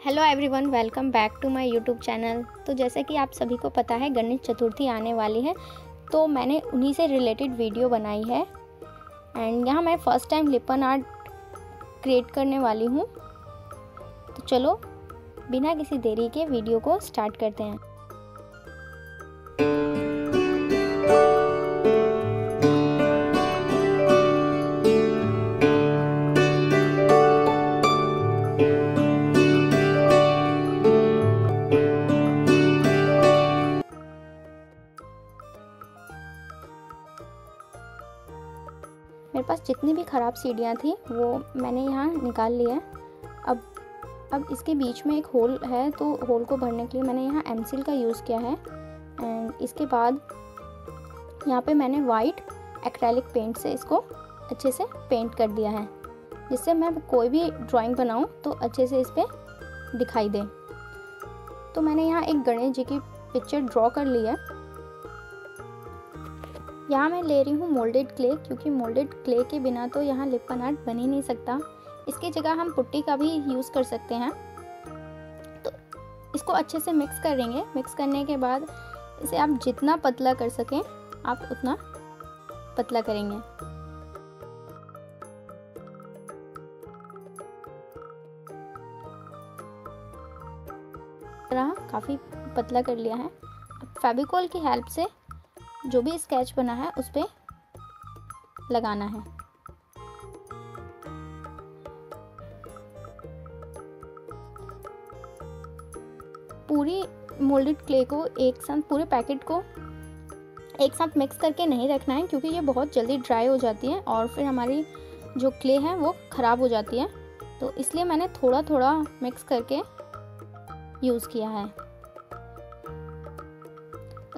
Hello everyone welcome back to my YouTube channel तो जैसे कि आप सभी को पता है, गणेश चतुर्थी आने वाली है तो मैंने उन्हीं से रिलेटेड वीडियो बनाई है। एंड यहाँ मैं first time Lippan art create करने वाली हूँ। तो चलो, बिना किसी देरी के वीडियो को स्टार्ट करते हैं। पास जितनी भी ख़राब सीढ़ियाँ थी, वो मैंने यहाँ निकाल लिया है। अब अब इसके बीच में एक होल है तो होल को भरने के लिए मैंने यहाँ एम का यूज़ किया है। एंड इसके बाद यहाँ पे मैंने वाइट एक्रेलिक पेंट से इसको अच्छे से पेंट कर दिया है, जिससे मैं कोई भी ड्राइंग बनाऊँ तो अच्छे से इस पर दिखाई दे। तो मैंने यहाँ एक गणेश जी की पिक्चर ड्रॉ कर ली है। यहाँ मैं ले रही हूँ मोल्डेड क्ले क्योंकि मोल्डेड क्ले के बिना तो यहाँ लिपन आर्ट बन ही नहीं सकता। इसकी जगह हम पुट्टी का भी यूज़ कर सकते हैं। तो इसको अच्छे से मिक्स करेंगे। मिक्स करने के बाद इसे आप जितना पतला कर सकें, आप उतना पतला करेंगे। काफ़ी पतला कर लिया है। अब फेविकॉल की हेल्प से जो भी स्केच बना है, उस पर लगाना है। पूरी मोल्डेड क्ले को एक साथ, पूरे पैकेट को एक साथ मिक्स करके नहीं रखना है, क्योंकि ये बहुत जल्दी ड्राई हो जाती है और फिर हमारी जो क्ले है, वो ख़राब हो जाती है। तो इसलिए मैंने थोड़ा थोड़ा मिक्स करके यूज़ किया है।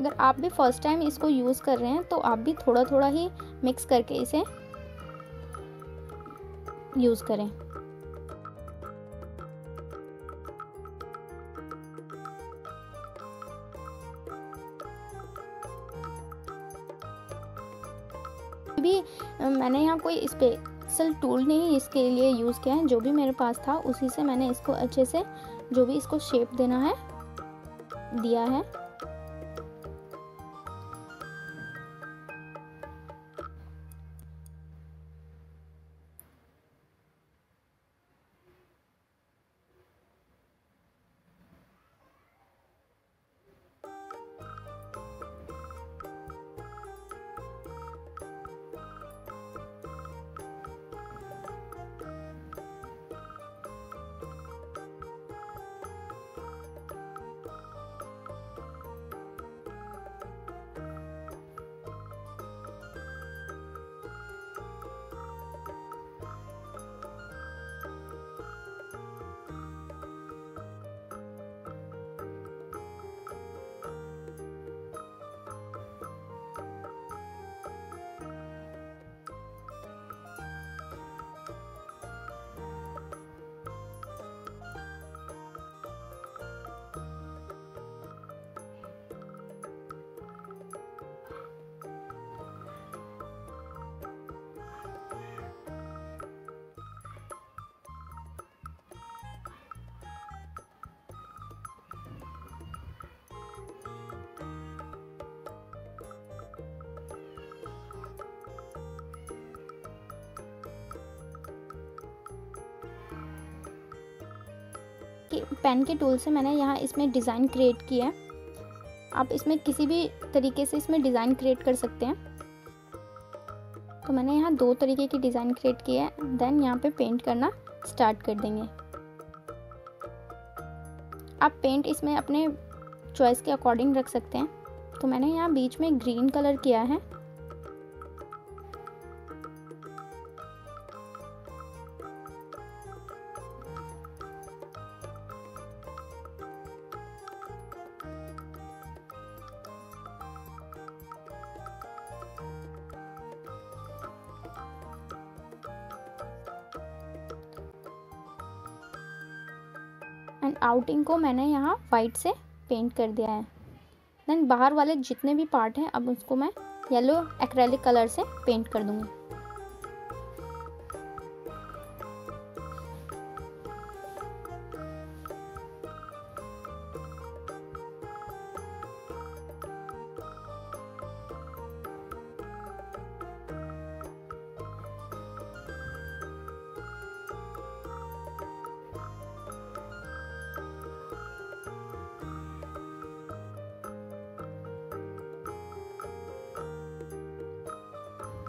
अगर आप भी फ़र्स्ट टाइम इसको यूज़ कर रहे हैं तो आप भी थोड़ा थोड़ा ही मिक्स करके इसे यूज़ करें। भी मैंने यहाँ कोई स्पेशल टूल नहीं इसके लिए यूज़ किया है, जो भी मेरे पास था, उसी से मैंने इसको अच्छे से, जो भी इसको शेप देना है, दिया है। पेन के टूल से मैंने यहाँ इसमें डिज़ाइन क्रिएट किया है। आप इसमें किसी भी तरीके से इसमें डिज़ाइन क्रिएट कर सकते हैं। तो मैंने यहाँ दो तरीके की डिज़ाइन क्रिएट की है। देन यहाँ पे पेंट करना स्टार्ट कर देंगे। आप पेंट इसमें अपने चॉइस के अकॉर्डिंग रख सकते हैं। तो मैंने यहाँ बीच में ग्रीन कलर किया है। एंड आउटिंग को मैंने यहाँ वाइट से पेंट कर दिया है। देन बाहर वाले जितने भी पार्ट हैं, अब उसको मैं येलो एक्रेलिक कलर से पेंट कर दूँगी।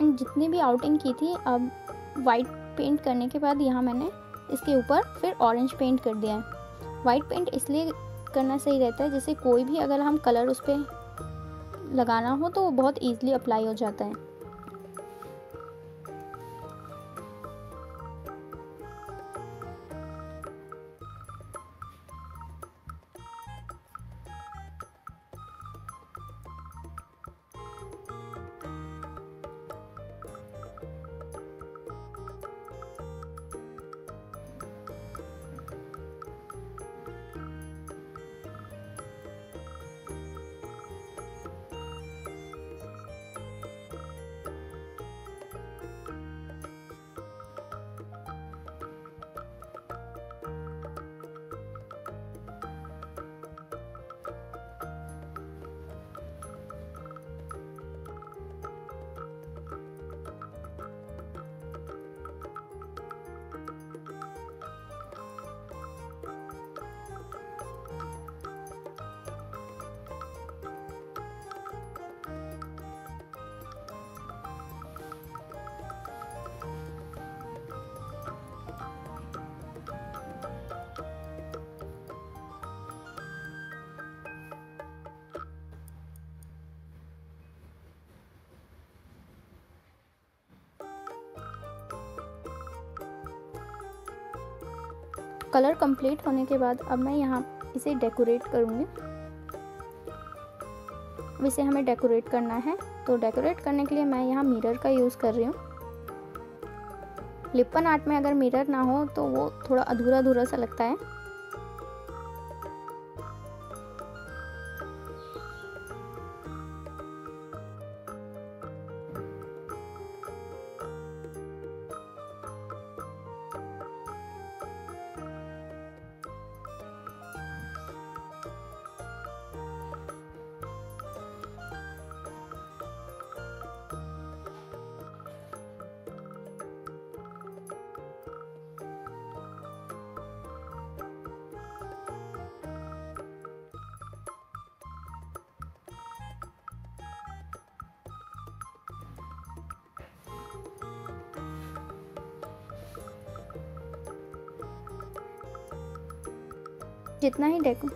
जितनी भी आउटिंग की थी, अब वाइट पेंट करने के बाद यहाँ मैंने इसके ऊपर फिर ऑरेंज पेंट कर दिया है। वाइट पेंट इसलिए करना सही रहता है, जैसे कोई भी अगर हम कलर उस पर लगाना हो तो वो बहुत ईजिली अप्लाई हो जाता है। कलर कंप्लीट होने के बाद अब मैं यहाँ इसे डेकोरेट करूँगी। अब इसे हमें डेकोरेट करना है। तो डेकोरेट करने के लिए मैं यहाँ मिरर का यूज़ कर रही हूँ। लिपन आर्ट में अगर मिरर ना हो तो वो थोड़ा अधूरा अधूरा सा लगता है। जितना ही डेको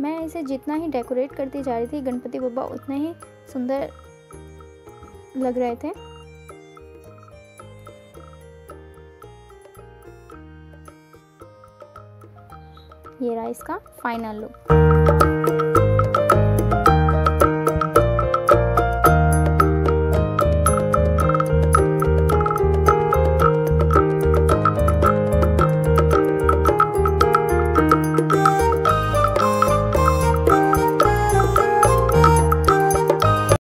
मैं इसे जितना ही डेकोरेट करती जा रही थी, गणपति बब्बा उतने ही सुंदर लग रहे थे। ये रहा इसका फाइनल लुक